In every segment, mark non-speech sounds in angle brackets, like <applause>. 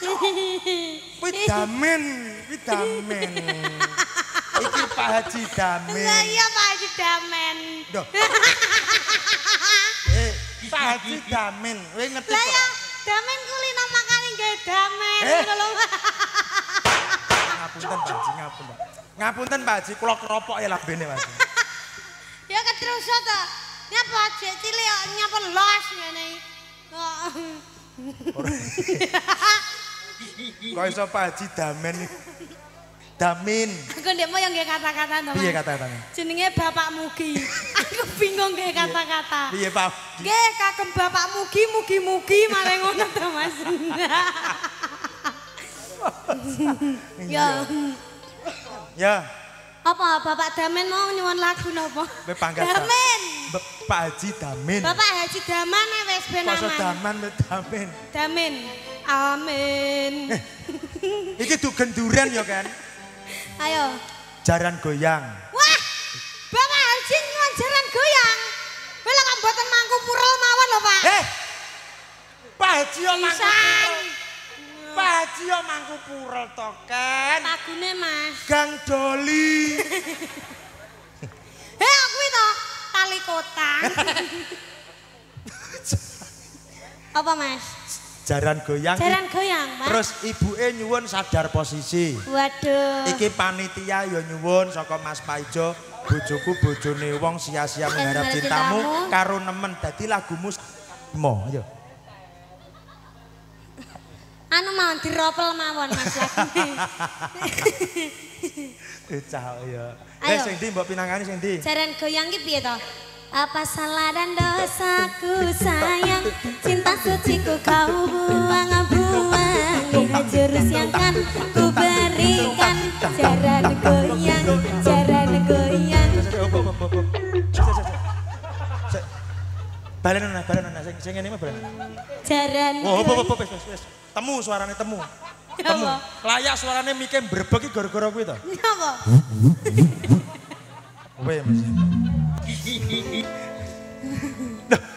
Kuwi kuwi damen. Iki Pak Haji damen. Lah iya Pak Haji Damen. Duh. <laughs> Eh, Pak Haji damen. Kowe ngerti Lah kok? Damen kulino makane gawe damen Eh. ngono lho. <laughs> Ngapunten Pak Haji, ngapunten. Ngapunten Pak Haji, kula keropok ya lambene Pak Haji. <laughs> Ya keterus to. Nyapa aja cilik nyapa los ngene iki. <laughs> Kok iso Pak Haji damen? Damin. Aku ndek mau yang nggih kata-kata to. Piye kata-katane? Jenenge Bapak Mugi. <laughs> Aku bingung nggih kata-kata. Piye Pak? Nggih kagem Bapak Mugi mugi-mugi mare ngono to Mas. <laughs> ya. Ya, Apa Bapak Damen mau nyuwun lagu napa? Damen. Pak Haji damin. Bapak Haji Daman eh, wis ben Masa aman. daman be damin. Damin. Amin. Iki dugen duren ya kan? Ayo. Jaran goyang. Wah, Bapak Haji nyuwun jaran goyang. Lek kok mboten mangku pura mawon lho, Pak. Eh! Pak Haji yo mangku purel. Pak Haji yo mangku purel to kan? Lagune, Mas. Gang Doli. Heh, <laughs> aku itu tali kotang. <laughs> Apa, Mas? Jaran goyang. Jaran goyang, Pak. Terus ibuke nyuwun sadar posisi. Waduh. Iki panitia ya nyuwun saka Mas Paijo, bojoku bojone wong sia-sia mengharap cintamu cintamu. karo nemen dadi lagumu mo ayo. Anu mau diropel mawon, Mas lagune. <laughs> Bocah ya. Ayo. Eh sing ndi mbok pinangani sing ndi? Jaran goyang ki piye to? Apa salah dan dosaku sayang Cinta suciku kau buang-buang Lihat jurus yang kan ku berikan Jaran goyang, jaran goyang Balen ana, balen ana sing ngene mah balen. Jaran Oh, goyang oh, oh, wis wis wis. Temu suarane temu. Ya Temu. apa? Layak suarane mike mbrebek iki gara-gara kuwi to. Apa? Kowe Mas.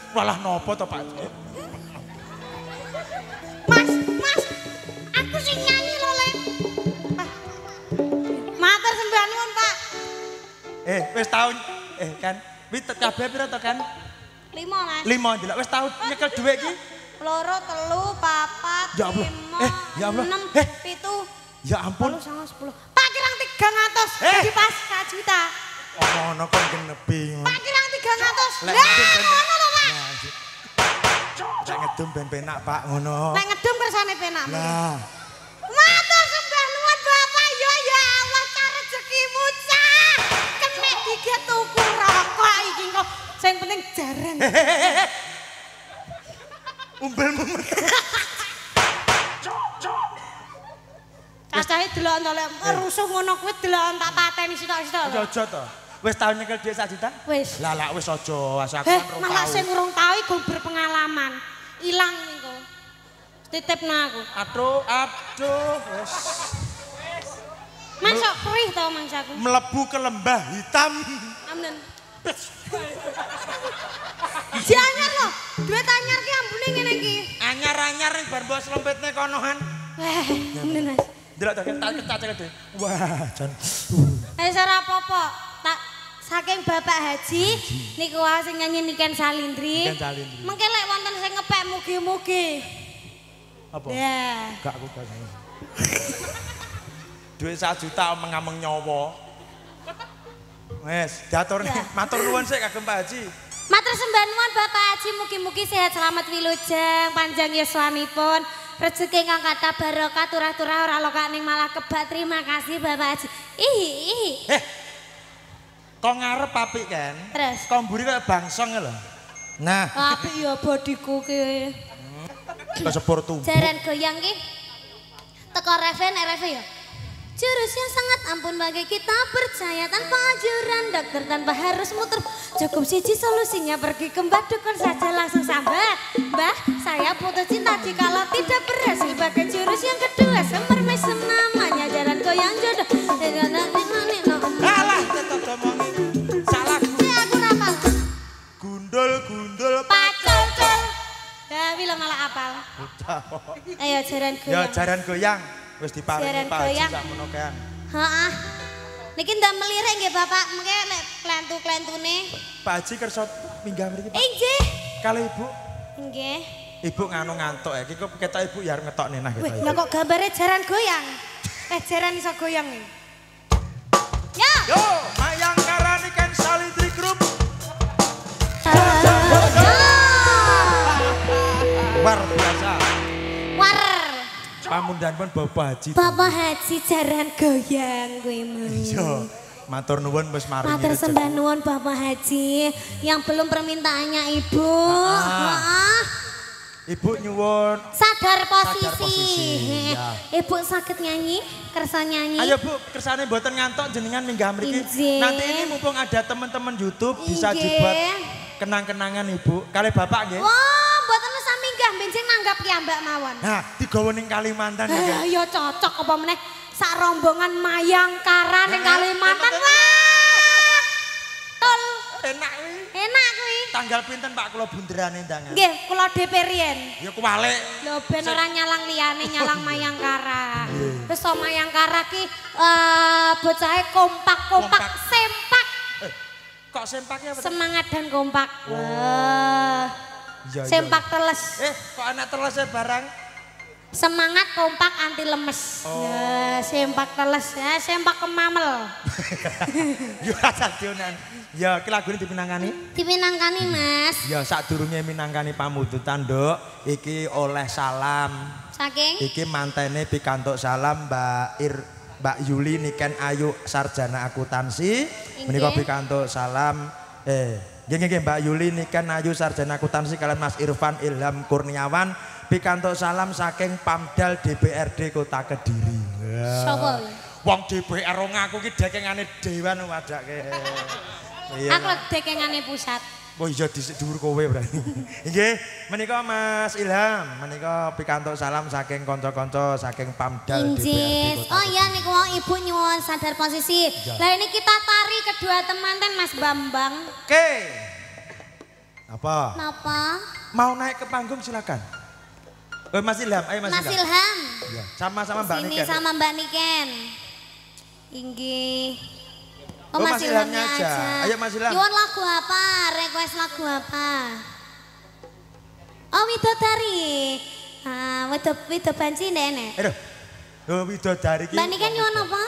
Malah nopo to Pak? Mas, mas Aku sing nyanyi lho, Le Matur sembah nuwun, Pak Eh, wis tahu eh kan wis kabeh pira to kan? Lima, Mas Lima ndelok wis tahu nyekel dhuwit iki. Loro, telu, papat, Ya Allah. lima, Eh, ya Allah. enam, Eh. pitu, Ya ampun. Puluh sama sepuluh. Pak kirang tiga ngatos. Eh. Jadi pas sak juta. Ono kon genepi. Pak kirang tiga ngatos. Lah ben ngono lho Pak. Lek ngedum ben penak Pak ngono. Lek ngedum kersane penak. Lah, Matur sembah nuwun Bapak ya ya Allah cara rezekimu cah. Kenek diget tuku rokok iki kok. Sing penting jaran. Umbelmu metu. Cacahe delok to lek rusuh ngono kuwi delok tak pateni sitok-sitok. lho. Aja to. Wis tau nyekel dhuwit sak juta? Wis. Lah lah wis aja, asal aku Eh, kan malah sing urung tau iku berpengalaman. Ilang niku. Titipna aku. Aduh, aduh, wis Masuk perih tau mangsaku. mlebu ke lembah hitam. Amen. <laughs> Si anyar loh, duit anyar ki ambune ngene iki. Anyar-anyar ning bar mbok slompetne konohan. Wah, amen Mas. Delok tak kecat kede. Wah, jan. Eh ora apa-apa. Tak saking Bapak Haji niku wae sing nyanyi Niken Salindri. Niken Salindri. Mengke lek wonten sing ngepek mugi-mugi. Apa? Ya. Gak aku gak. <laughs> Duit sak juta mengameng nyawa. Wes, diatur nih. Ya. <laughs> Matur nuwun sik kagem Pak Haji. Matur sembah nuwun Bapak Haji mugi-mugi sehat selamat wilujeng panjang yuswanipun. Rezeki kang kata barokah turah-turah ora lokak ning malah kebak. Terima kasih Bapak Haji. Ih, ih. Eh. Kok ngarep apik kan? Terus Kok mburi kayak bangsong lho. Nah, apik ya bodiku ki. kok sepur tubuh. Jaran goyang ki. Teko reven reven ya. Jurus yang sangat ampun bagi kita percaya tanpa anjuran dokter tanpa harus muter. Cukup siji solusinya pergi ke mbah dukun saja langsung sambat mbah saya putus cinta jikalau tidak berhasil. Pakai jurus yang kedua semar mesem namanya jalan goyang jodoh. Alah, tetep ngomongi. Salah. Si aku rapal. Gundul gundul pacul cul ya malah apa apal. Ayo jaran Ya goyang. jaran goyang wis diparingi Jaran Pak Haji goyang. sakmono kan. Heeh. Niki ndak melirik nggih Bapak, mengke lek klentu-klentune. Pak Haji kersa minggah mriki Pak. Inggih. Kali Ibu, Nggih. Ibu nganu ngantuk ya. Iki kok ketok Ibu ya arep ngetokne nah Wih, gitu. lah kok gambare jaran goyang? Eh, jaran iso goyang nih. Pamundan pun Bapak Haji. Bapak Haji jaran goyang kuwi mau. Iya. Matur nuwun wis maringi Matur sembah nuwun Bapak Haji yang belum permintaannya Ibu. Ah. Heeh. Ibu nyuwun. Sadar posisi. Sadar posisi, ya. Ibu sakit nyanyi, kersa nyanyi. Ayo Bu, kersane mboten ngantuk jenengan minggah mriki. Nanti ini mumpung ada teman-teman YouTube bisa dibuat kenang-kenangan Ibu. Kali Bapak nggih. Wah, mboten usah minggah benjing nanggap ki Mbak mawon. Nah, digawa ning Kalimantan ya. Eh, Guys. ya cocok apa meneh sak rombongan mayangkara ning Nah, Kalimantan. Wah. Tol. Enak kuwi. Enak kuwi. Tanggal pinten Pak kula bunderane ndangan. Nggih, kula DP riyen. Ya kuwale. Lho ben ora nyalang liyane nyalang <laughs> mayangkara. Terus so mayangkara ki eh bocahe kompak-kompak Kompak. sempak. Eh, kok sempaknya apa? Semangat dan kompak. Wah. Iya, iya. Sempak teles. Eh, kok anak telese barang? Semangat kompak anti lemes. Oh. Ya, sempak teles ya, sempak kemamel. <laughs> Ya rasa dionan. Ya, iki lagune dipinangani. Dipinangkani, Mas. Ya sadurunge minangkani pamudutan, Nduk. Iki oleh salam. Saking Iki mantene pikantuk salam Mbak Ir Mbak Yuli Niken Ayu Sarjana Akuntansi. Menika pikantuk salam eh nggih nggih Mbak Yuli Niken Ayu Sarjana Akuntansi kalian Mas Irfan Ilham Kurniawan pikantuk salam saking Pamdal DPRD Kota Kediri. Sapa? Wong DPR wong aku ki dekengane dewan wadake. Iya. Aku dekengane pusat. Oh iya di dhuwur kowe berarti. <laughs> Nggih, menika Mas Ilham, menika pikantuk salam saking kanca-kanca saking Pamdal. DPRD Oh iya nih wong ibu nyuwun sadar posisi. Iya. Lah ini kita tari kedua temanten Mas Bambang. Oke. Apa? Napa? Mau naik ke panggung silakan. Eh, Mas Ilham, ayo Mas, Mas Ilham. Ilham. Iya, Sama-sama Mbak Sini Niken. sama Mbak Niken. Inggih. Oh, Mas Ilhamnya aja. Ayo, Mas Ilham. Lagu apa? Request lagu apa? Oh Widodari. Ah, Wido Wido Banci ene. Aduh. Oh, widodari ki. Mbak Niken nyuwun apa?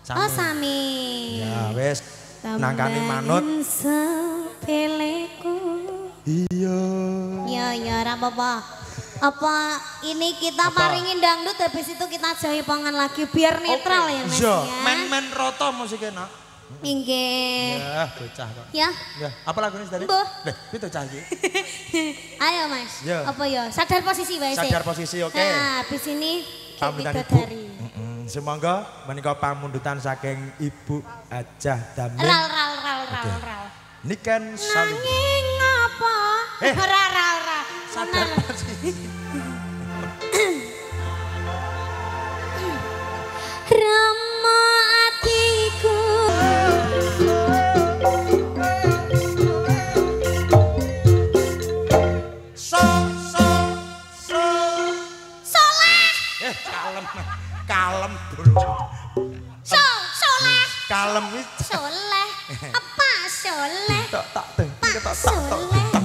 Sami. Oh Sami. Ya, wis. Nangkani manut. Sepeleku. Iya. Ya ya ora apa-apa. Apa ini kita Apa? paringin dangdut habis itu kita jaipongan lagi biar netral ya Mas Iya, ya. men-men roto musiknya, nak. Inggih. Ya, bocah kok. Ya. Ya, apa lagunya tadi? Mbah. Itu cah iki. <laughs> Ayo Mas. Ya. Apa ya? Sadar posisi wae sih. Sadar posisi, oke. Nah, habis ini Ibu. dari. Semoga menika pamundutan saking Ibu Ajah Damling. Ral ral ral ral Oke. ral. Niken Salim. Nanging apa? Eh. Ora ora. Sadar Ngono. posisi. <laughs> Rama atiku. So so so. Soleh. Eh, kalem. Kalem dulu. So, soleh. Kalem iki Soleh. Apa soleh? tak tak. Pak Tak tak tak. Soleh.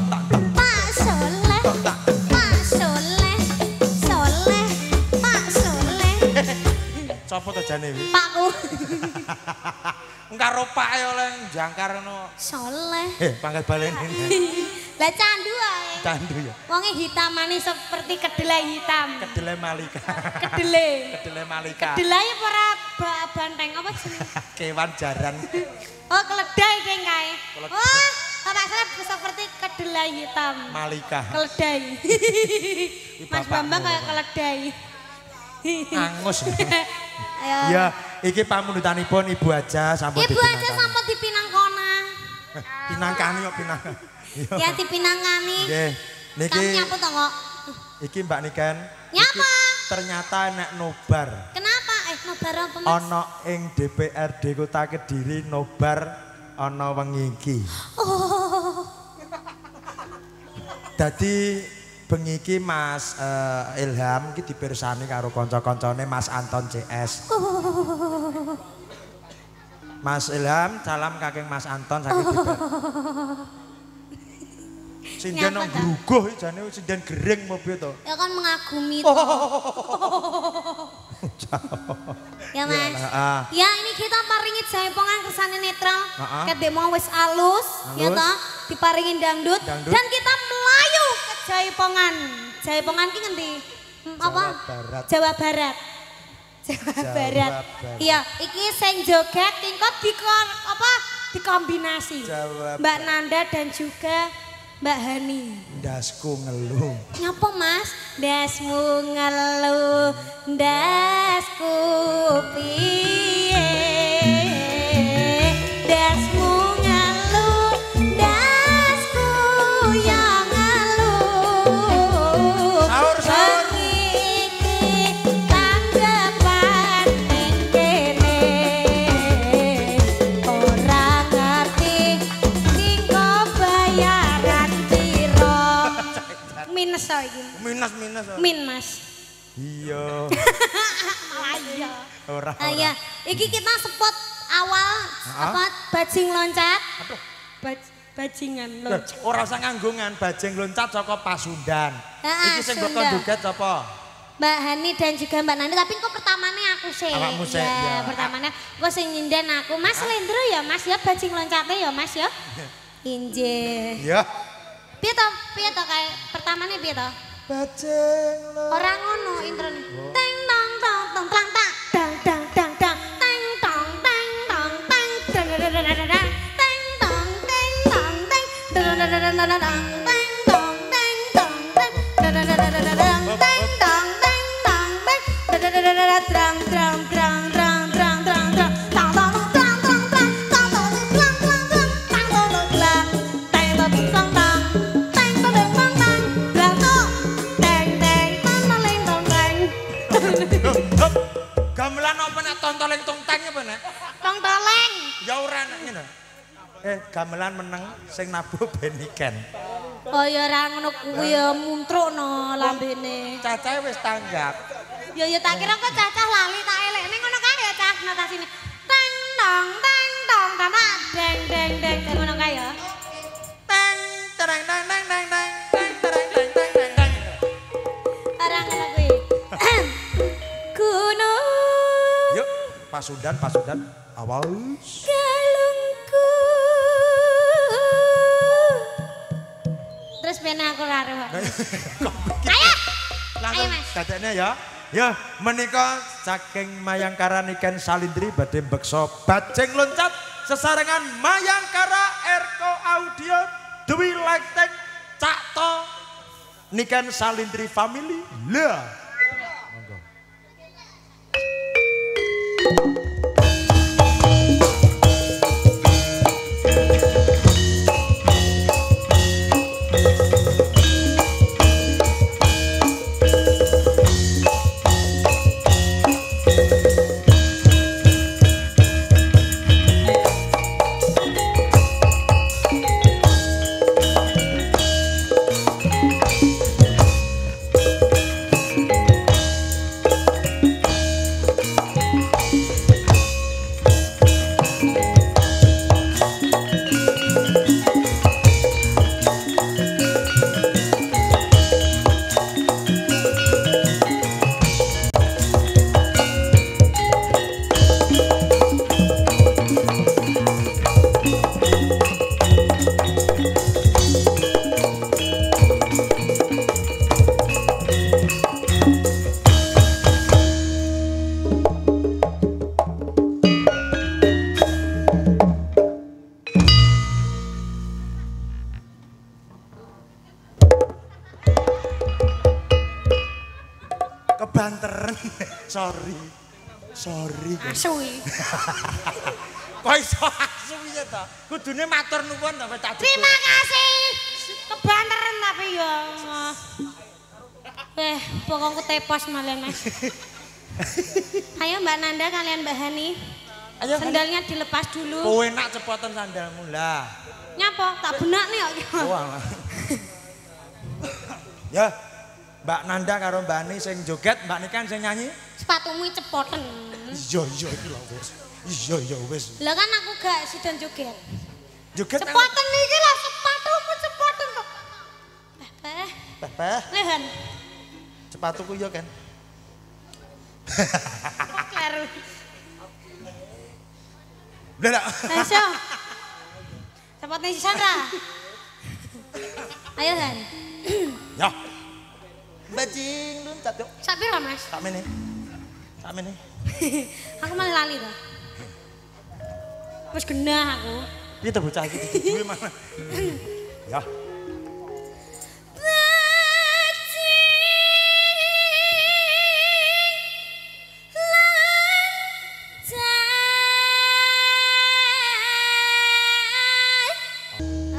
Jane iki? Pakku. Engkaro Pak <laughs> e oleh jangkar ngono. Soleh. Eh, pangkat balen ini. Lah candu ae. Candu ya. Wonge hitamane seperti kedelai hitam. Kedele Malika. Kedelai. <laughs> Kedele Malika. Kedelai apa ora ba- banteng apa jenenge? <laughs> Kewan jaran. Oh, keledai kae kae. Wah, Bapak saya seperti kedelai hitam. Malika. Keledai. Mas Bambang kayak keledai. Angus. Ayo. Ya, iki pamundutanipun Ibu aja sampun Ibu aja sama dipinangkona. Eh, Pinangkani kok pinang. Iya. <laughs> Ya dipinangkani. Nggih. Niki Kamu nyapu to kok. iki Mbak Niken. Nyapa? Iki ternyata nek nobar Kenapa? Eh, nobar apa mas? ana ing DPRD Kota Kediri nobar ana wengi iki. Oh, Dadi bengi iki Mas eh, Ilham iki dipirsani karo kanca-kancane Mas Anton CS. Mas Ilham, salam kakek Mas Anton saking <laughs> diper. Sinden nang gruguh jane sinden gering mobil to. Ya kan mengagumi toh. <laughs> ya mas. Iya, ah. Ya ini kita paringi jaipongan kesannya netral. Ah, ah. Ket mau wis alus, ya Alus. toh. Diparingin dangdut. Dangdut. Dan kita jaipongan. Jaipongan ki ngendi? Hmm, apa? Barat. Jawa Barat. Jawa, Jawa Barat. Barat. Iya, iki sing joget tingkat dikon apa? Dikombinasi. Jawa Mbak Nanda dan juga Mbak Hani. Ndasku ngeluh. Nyapa mas? Dasmu ngeluh, dasku piye? Min mas. Iya. Malah iya. Ora. Ah, ya. Iki kita spot awal Ah. apa bajing loncat. Baj, bajingan loncat. Ora usah nganggungan bajing loncat saka Pasundan. Heeh, Iki sing bakal duget sapa? Mbak Hani dan juga Mbak Nani tapi kok pertamanya aku sih. Awakmu sih, ya. ya. pertamanya kok sing nyinden aku. Mas Lendro ya Mas ya bajing loncatnya ya Mas ya. <laughs> Injih. Iya. Piye to? Piye to kayak pertamanya piye to? Bajing. Orang ngono intro nih. Teng tong tong tong tang tak dang dang dang dang teng tong teng tong teng dang dang dang dang dang teng tong teng tong teng dang dang dang dang dang teng tong teng tong teng dang dang dang dang dang teng tong teng tong teng dang dang dang dang dang sing nabuh beniken. oh ya ora ngono kuwi ya muntrukno lambene Cacahe wis tanggap. Ya ya tak kira kok cacah lali tak elek. Ning ngono kae ya cah notasine. Teng tong teng tong tana deng deng deng ngono kae ya. Teng tereng teng teng teng teng teng tereng teng teng teng teng. Ora ngono kuwi. Gunung Yuk, Pasundan, Pasundan. Awas. Ayo. Langsung dadekne ya. Ya, menika saking Mayangkara Niken Salindri badhe beksa bajing loncat sesarengan Mayangkara Erko Audio Dwi Lighting Cakto Niken Salindri Family. Lah. Kudune matur nuwun ta Cak. Terima kasih. Kebanteran tapi ya. Eh, pokokku tepos malah mas. <laughs> Ayo Mbak Nanda kalian Mbak Hani. Ayo, Sendalnya dilepas dulu. Kowe nak cepotan sandalmu lah. Nyapa? Tak benak nih kok. Oh. <laughs> Ya. Mbak Nanda karo Mbak Ani sing joget, Mbak Nikan sing nyanyi. Sepatumu cepoten. Iya iya iki lho wis. Iya iya wis. Lah kan aku gak sidan joget. Joget Cepoten iki lah sepatumu. Eh, Peh, Peh peh, lehan. sepatuku yo kan. Kleru. Dak. Ayo. Cepatnya si Sandra. Ayo Han. Ya. Bajing nun cak yo. Sapi lah mas. Sakmene. Sakmene. aku malah lali tuh. Wis genah aku. Piye to bocah iki duwe mana? Ya.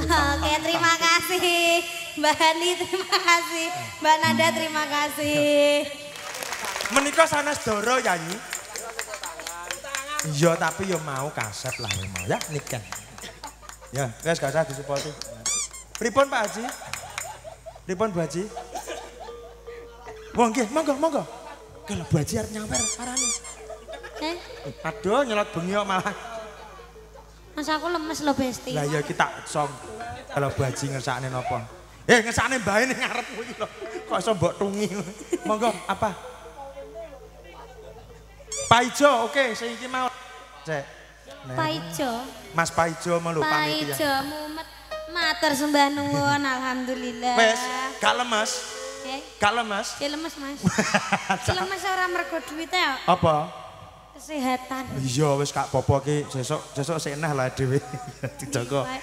Oke, terima kasih. Mbak Hani, terima kasih. Mbak Nanda, terima kasih. Menika sanes Doro nyanyi. Iya tapi yo mau kaset lah yo mau ya nikah. Ya, wes gak usah disupporti. Pripun Pak Haji? Pripun Bu Haji? Wong nggih, monggo monggo. Kalau Bu Haji arep nyawer parane. Eh, Aduh nyelot bengi kok malah. mas aku lemes loh Besti. Lah ya kita song. Kalau Bu Haji ngersakne napa? Eh ngersakne mbae ning ngarepmu iki lho. Kok iso mbok tungi. Monggo apa? Paijo, oke, sing iki mau. Cek. Paijo, Mas Paijo lho pamit ya. Paijo, mumet. Matur sembah nuwun, <laughs> alhamdulillah. Wes, gak lemes, Eh, gak lemes. ya lemes mas. <laughs> Lemes ora mergo duit ya, Apa? Kesehatan. Iya wis gak apa-apa ki sesuk sesuk senah lah dhewe. <laughs>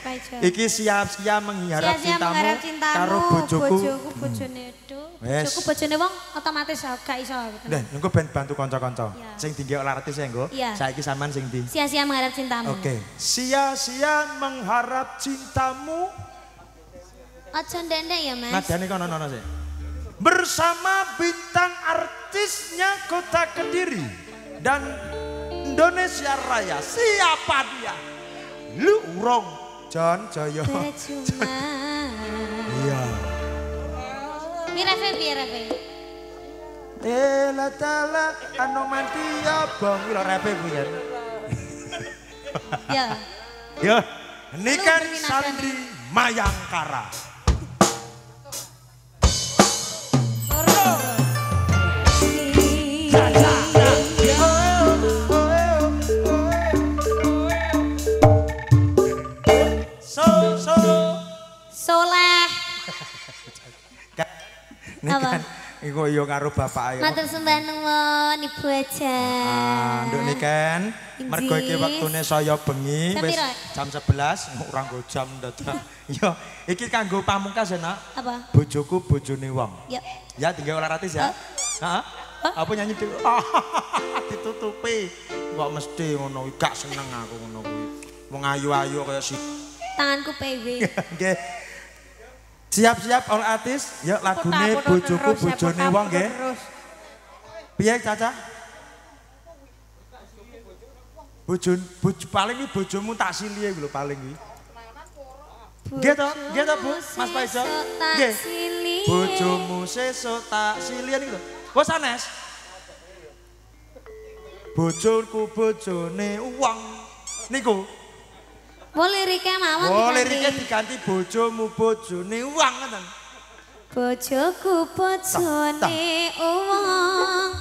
Paijo. Iki siap-siap mengharap Sia-sia cintamu, mengharap cintamu, karo bojoku. bojoku bojone do. Wes. Bojoku bojone wong otomatis gak iso. Nah, engko ben bantu kanca-kanca. Iya. Sing tinggi olahraga sih engko. Iya. Saiki sampean sing ndi? Sia-sia mengharap cintamu. Oke. Sia-sia mengharap cintamu. Aja ndek ya, Mas. Nadane kono nono sih. Bersama bintang artisnya Kota Kediri dan Indonesia Raya. Siapa dia? Lu John Joyo. Percuma. Iya. Ini Refe biar Refe. Ela tala anu mati ya bang lho repe Bu ya. Ya. Ya, ini kan Sandri Mayangkara. Apa? iku yo karo bapak ayo. Matur sembah nuwun Ibu aja. Ah, nduk nih kan. Mergo iki wektune saya bengi wis jam 11 <laughs> ora nggo jam dadak. Yo, <laughs> iki kanggo pamungkas ya, Nak. Apa? Bojoku bojone wong. Yuk. Ya tinggal olahratis ya. Heeh. Apa nyanyi dhewe? <laughs> Ditutupi. Kok mesti ngono gak seneng aku ngono kuwi. Wong ayu-ayu kaya si. Tanganku PW. Nggih. Siap-siap all artis, ya lagune bojoku bojone wong nggih. Piye Caca? Bojon, boj, paling iki bojomu tak silie lho paling iki. Nggih to, nggih to Bu, Mas tak Nggih. Bojomu sesuk tak silien iki lho. Wes sanes. Bojoku bojone wong. Niku. Wo liriknya mawon Oh, diganti. liriknya diganti bojomu bojone wong ngoten. Bojoku bojone uwong.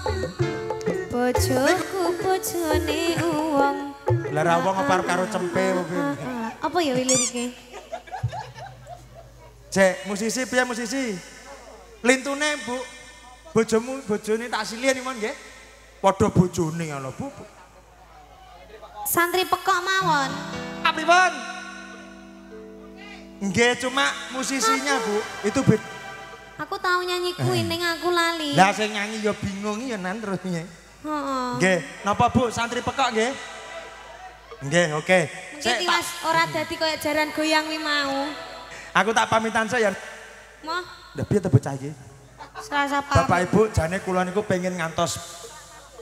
Bojoku bojone uwong. Lah ra wong apa karo cempe apa piye? Ah, Apa ya wi liriknya? Cek, musisi piye musisi? Lintune, Bu. Bojomu bojone tak silien iki mon nggih. Padha bojone ngono, Bu. Santri pekok mawon. Pripun? Nggih, cuma musisinya, Bu. Itu beda. Aku tahu nyanyi kuwi ning aku lali. Lah sing nyanyi ya bingung ya nan terus piye. Heeh. Nggih, napa Bu santri pekok nggih? Nggih, oke. Mungkin Sik, tiwas ora dadi koyo jaran goyang wi mau. aku tak pamitan saya. Moh, Lah piye to bocah iki? serasa pamit. Bapak Ibu, jane kula niku pengen ngantos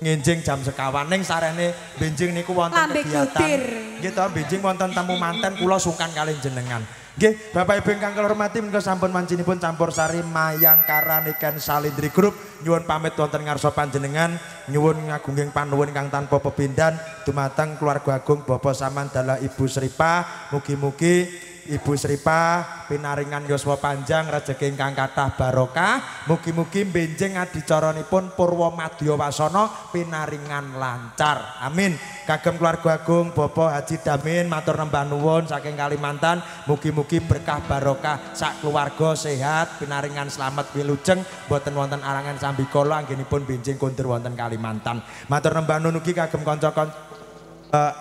nginjing jam sekawan. Ning sarene benjing niku wonten kegiatan. Nggih to, benjing wonten temu manten kula sungkan kalih jenengan. Nggih, Bapak Ibu ingkang kula hormati menika sampun mancinipun campur sari Mayangkara Niken Salindri Group. Nyuwun pamit wonten ngarsa panjenengan. Nyuwun ngagunging panuwun ingkang tanpa pepindhan dumateng keluarga agung Bapak Samandala Ibu Sripa. Mugi-mugi Ibu Sripa pinaringan yuswa panjang rezeki ingkang kathah barokah. Mugi-mugi benjing adicaranipun Purwa Madya Wasana pinaringan lancar. Amin. Kagem keluarga agung Bapak Haji Damin matur nembah nuwun saking Kalimantan. Mugi-mugi berkah barokah. Sak keluarga sehat pinaringan selamat wilujeng. Boten wonten arangan sambi kala anggenipun benjing kondur wonten Kalimantan. Matur nembah nuwun ugi kagem kanca-kanca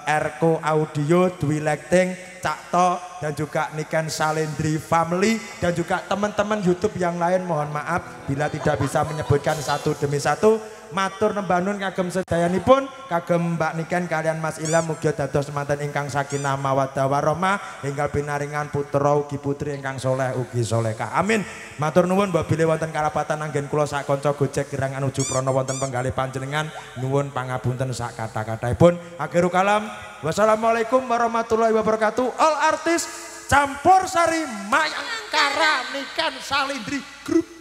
Erko Audio, Dwi Lecting, Cakto, dan juga Niken Salendri Family, dan juga teman-teman YouTube yang lain mohon maaf bila tidak bisa menyebutkan satu demi satu. Matur nembanun kagem sedayanipun kagem Mbak Niken kalian Mas Ilham mugia dados semanten ingkang sakinah mawaddah warahmah hingga pinaringan putra ugi putri ingkang soleh ugi solehah amin. Matur nuwun mbok bilih wonten kalapatan anggen kula sak kanca Gojek Gerangan Uju Prana wonten penggalih panjenengan nuwun pangapunten sak kata-kataipun. Akhiru kalam. Wassalamualaikum warahmatullahi wabarakatuh all artis campur sari mayangkara nikan salindri grup